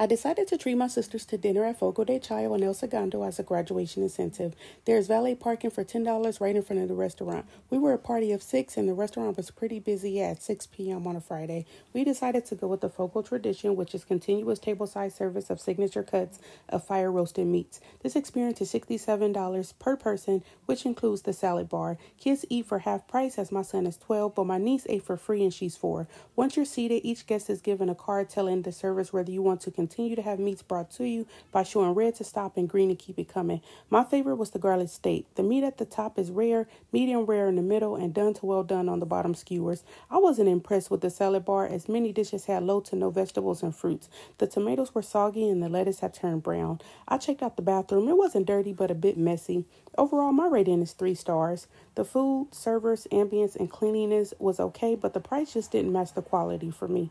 I decided to treat my sisters to dinner at Fogo de Chao in El Segundo as a graduation incentive. There's valet parking for $10 right in front of the restaurant. We were a party of six, and the restaurant was pretty busy at 6 p.m. on a Friday. We decided to go with the Fogo tradition, which is continuous table-side service of signature cuts of fire roasted meats. This experience is $67 per person, which includes the salad bar. Kids eat for half price as my son is 12, but my niece ate for free and she's 4. Once you're seated, each guest is given a card telling the service whether you want to continue continue to have meats brought to you by showing red to stop and green to keep it coming. My favorite was the garlic steak. The meat at the top is rare, medium rare in the middle, and done to well done on the bottom skewers. I wasn't impressed with the salad bar as many dishes had low to no vegetables and fruits. The tomatoes were soggy and the lettuce had turned brown. I checked out the bathroom. It wasn't dirty but a bit messy. Overall, my rating is three stars. The food, servers, ambience, and cleanliness was okay, but the price just didn't match the quality for me.